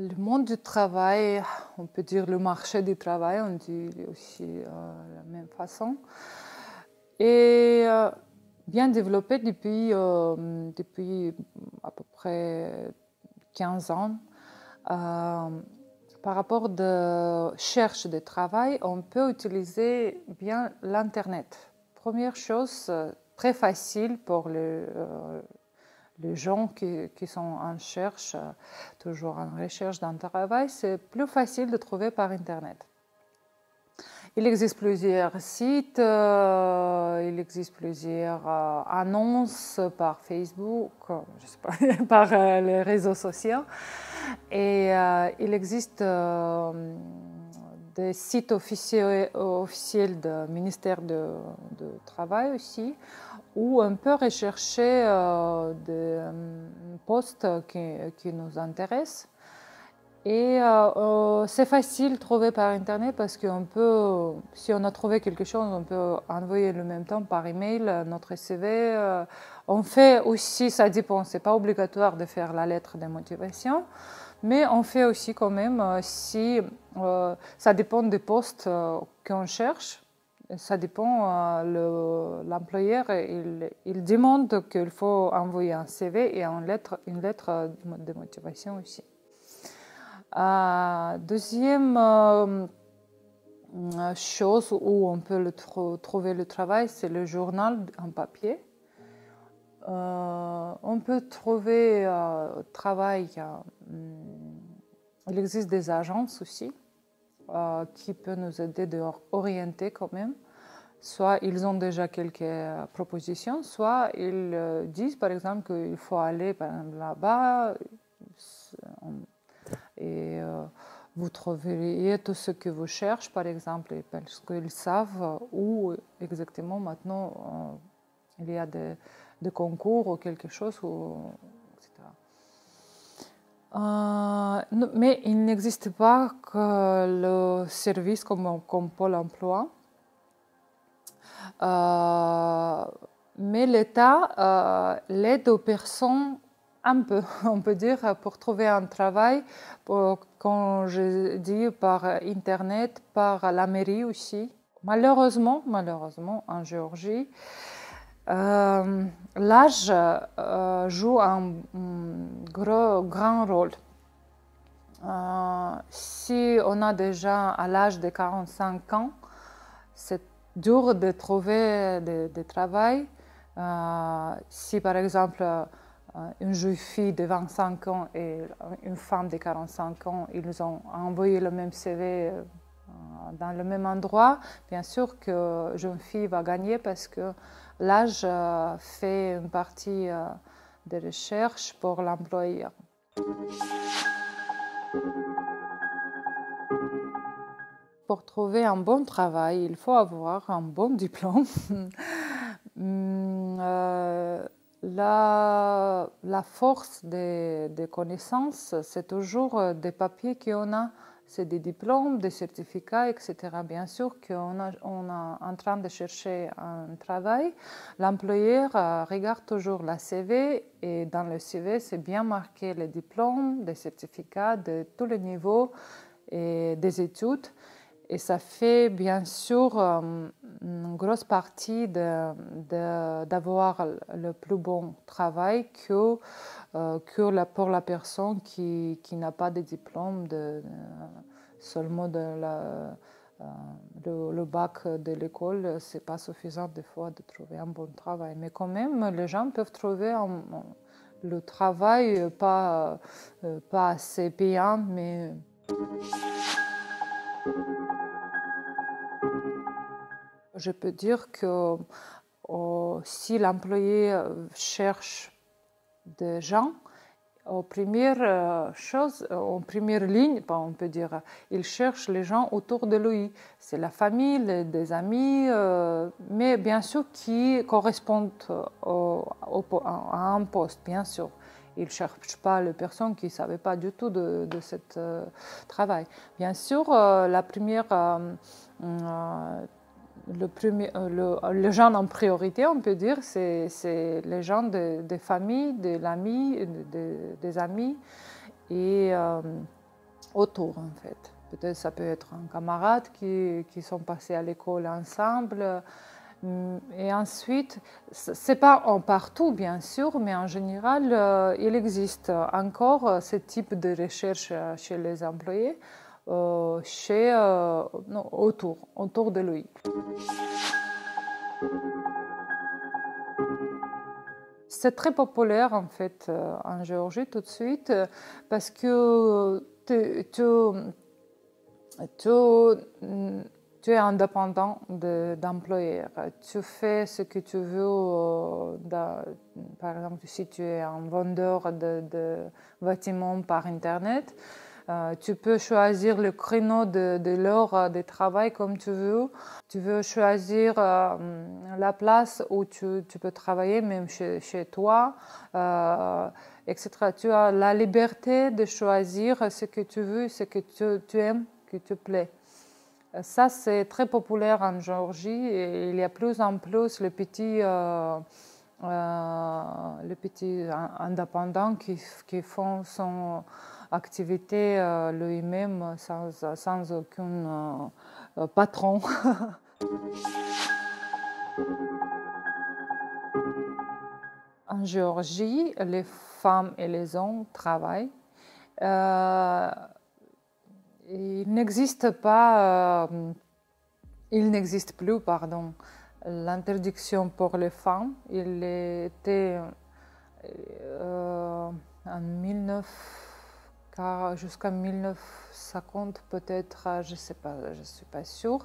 Le monde du travail, on peut dire le marché du travail, on dit aussi de la même façon, est bien développé depuis, depuis à peu près 15 ans. par rapport de recherche de travail, on peut utiliser bien l'Internet. Première chose, très facile pour euh, les gens qui, sont en recherche, toujours en recherche d'un travail, c'est plus facile de trouver par Internet. Il existe plusieurs sites, euh, il existe plusieurs euh, annonces par Facebook, je sais pas, par euh, les réseaux sociaux. Et euh, il existe euh, des sites officiels, officiels du ministère du Travail aussi, où on peut rechercher euh, des postes qui, qui nous intéressent. Et euh, euh, c'est facile de trouver par Internet parce qu'on peut, si on a trouvé quelque chose, on peut envoyer le même temps par email notre CV. Euh, on fait aussi, ça dépend, c'est pas obligatoire de faire la lettre de motivation, mais on fait aussi quand même si ça dépend des postes qu'on cherche. Ça dépend, l'employeur, il, il, demande qu'il faut envoyer un CV et une lettre, une lettre de motivation aussi. Euh, deuxième euh, chose où on peut trouver le travail, c'est le journal en papier. Euh, on peut trouver euh, travail. il existe des agences aussi euh, qui peuvent nous aider de orienter quand même. Soit ils ont déjà quelques propositions, soit ils disent par exemple qu'il faut aller là-bas et euh, vous trouveriez tout ce que vous cherchez, par exemple, parce qu'ils savent où exactement maintenant euh, il y a des, concours ou quelque chose, etc. Euh, mais il n'existe pas que le service comme, comme Pôle emploi. Mais l'État euh, l'aide aux personnes on peut dire, pour trouver un travail, pour, quand je dis par Internet, par la mairie aussi. Malheureusement, malheureusement, en Géorgie, euh, l'âge euh, joue un, un, gros, grand rôle. Euh, si on a déjà à l'âge de 45 ans, c'est dur de trouver du travail. Euh, si par exemple une jeune fille de 25 ans et une femme de 45 ans, ils ont envoyé le même CV dans le même endroit, bien sûr que jeune fille va gagner parce que l'âge fait une partie de recherche pour l'employeur. Pour trouver un bon travail, il faut avoir un bon diplôme. euh, la, force des, connaissances, c'est toujours des papiers qu'on a, c'est des diplômes, des certificats, etc. Bien sûr qu'on a, on est en train de chercher un travail. L'employeur regarde toujours la CV et dans le CV, c'est bien marqué les diplômes, des certificats de tous les niveaux et des études. Et ça fait bien sûr euh, une grosse partie d'avoir le plus bon travail que, euh, que pour la personne qui, qui n'a pas de diplôme, euh, seulement le, bac de l'école, c'est pas suffisant des fois de trouver un bon travail. Mais quand même, les gens peuvent trouver le travail pas, pas assez payant, mais je peux dire que euh, si l'employé cherche des gens, en première euh, chose, en première ligne, on peut dire, il cherche les gens autour de lui. C'est la famille, des amis, euh, mais bien sûr qui correspondent à un poste, bien sûr. Il ne cherche pas les personnes qui ne savaient pas du tout de, de ce euh, travail. Bien sûr, euh, la première, euh, le, premier, le, le, gens en priorité, on peut dire, c'est les gens des de familles, de l'ami, de, des amis. Et autour en fait. Peut-être ça peut être un camarade qui, qui sont passés à l'école ensemble. Et ensuite, c'est pas en partout bien sûr, mais en général, euh, il existe encore ce type de recherche chez les employés, euh, chez, euh, non, autour, autour de lui. C'est très populaire en fait en Géorgie tout de suite parce que tu, tu, es indépendant d'employeur. tu fais ce que tu veux. Euh, par exemple, si tu es un vendeur de, de bâtiments par Internet, euh, tu peux choisir le créneau de, de l'heure de travail comme tu veux. Tu veux choisir euh, la place où tu, peux travailler, même chez, toi, euh, etc. Tu as la liberté de choisir ce que tu veux, ce que tu, tu aimes, que tu plais. Ça, c'est très populaire en Géorgie et il y a plus en plus les petits, euh, les petits indépendants qui font son activité euh, lui-même sans, sans aucun euh, patron. en Géorgie, les femmes et les hommes travaillent. Euh, il n'existe pas, il n'existe plus, pardon, l'interdiction pour les femmes. Il était en 19 jusqu'en 1950 peut-être, euh, je ne sais pas, je suis pas sûre.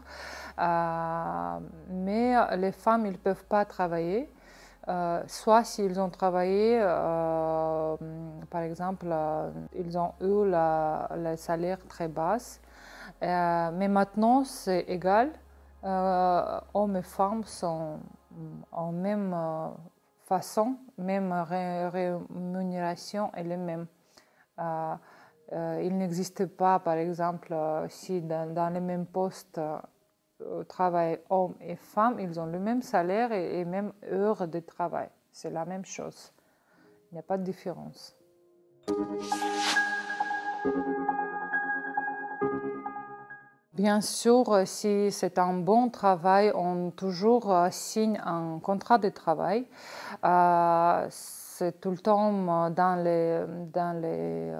Euh, mais les femmes, ils peuvent pas travailler. Euh, soit s'ils ont travaillé, par exemple, ils ont eu le salaire très bas. mais maintenant, c'est égal. hommes et femmes sont en même façon, même rémunération les mêmes. Euh, il n'existe pas, par exemple, euh, si dans, les mêmes postes euh, travaillent hommes et femmes, ils ont le même salaire et, et même heure de travail. C'est la même chose. Il n'y a pas de différence. Bien sûr, si c'est un bon travail, on toujours signe un contrat de travail. c'est tout le temps dans les, dans les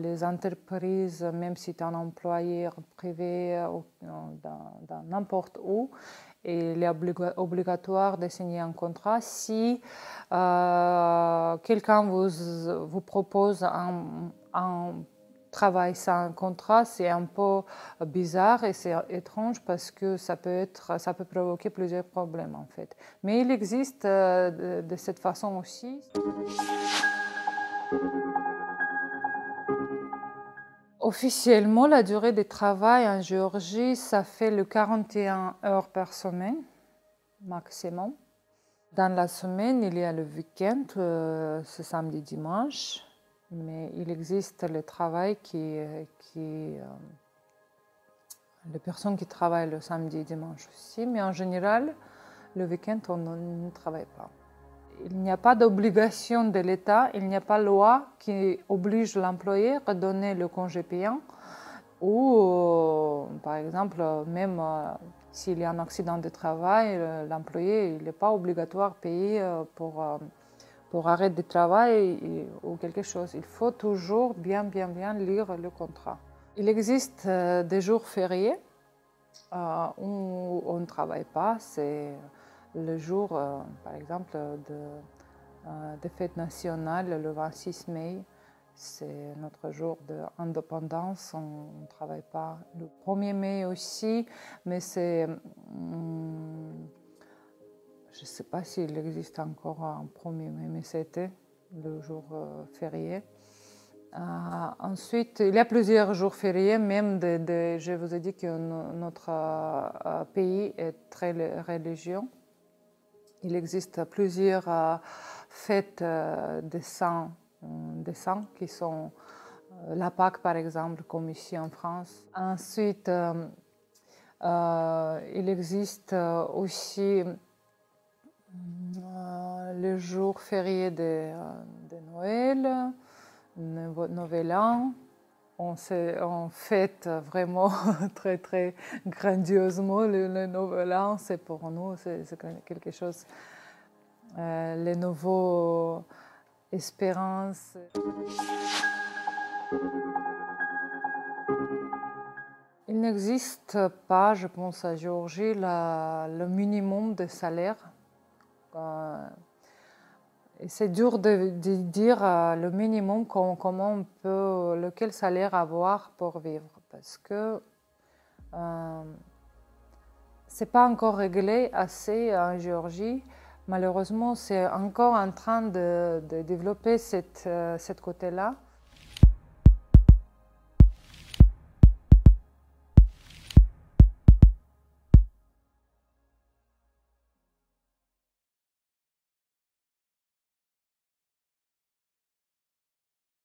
les entreprises, même si tu es un employé privé ou dans n'importe où, il est obligatoire de signer un contrat. Si euh, quelqu'un vous, vous propose un, travail sans contrat, c'est un peu bizarre et c'est étrange parce que ça peut, être, ça peut provoquer plusieurs problèmes en fait. Mais il existe euh, de cette façon aussi. Officiellement, la durée de travail en Géorgie, ça fait le 41 heures par semaine, maximum. Dans la semaine, il y a le week-end, euh, c'est samedi, dimanche, mais il existe le travail qui, qui euh, les personnes qui travaillent le samedi et dimanche aussi, mais en général, le week-end, on ne travaille pas il n'y a pas d'obligation de l'État, il n'y a pas de loi qui oblige l'employé à donner le congé payant ou, euh, par exemple, même euh, s'il y a un accident de travail, l'employé n'est pas obligatoire de payer euh, pour, pour arrêt de travail ou quelque chose. Il faut toujours bien, bien, bien lire le contrat. Il existe des jours fériés où on ne travaille pas. Le jour, euh, par exemple, de, euh, de fête nationale, le 26 mai, c'est notre jour d'indépendance, on ne travaille pas. Le 1er mai aussi, mais c'est... Hmm, je ne sais pas s'il existe encore un 1er mai, mais c'était le jour euh, férié. ensuite, il y a plusieurs jours fériés, même de, je vous ai dit que notre pays est très religieux. Il existe plusieurs euh, fêtes euh, de saints, euh, des saints qui sont la Pâque par exemple, comme ici en France. Ensuite, il existe aussi le jour férié de, de Noël, Nouvel An, on, fête vraiment très très grandiosement le, le. C'est pour nous, c'est quelque chose. Euh, les nouveaux espérances. Il n'existe pas, je pense, à Géorgie, le minimum de salaire. Euh, c'est dur de, dire euh, le minimum, comment on peut, lequel salaire avoir pour vivre, parce que euh, c'est pas encore réglé assez en Géorgie. Malheureusement, c'est encore en train de, développer cette, euh, côté-là.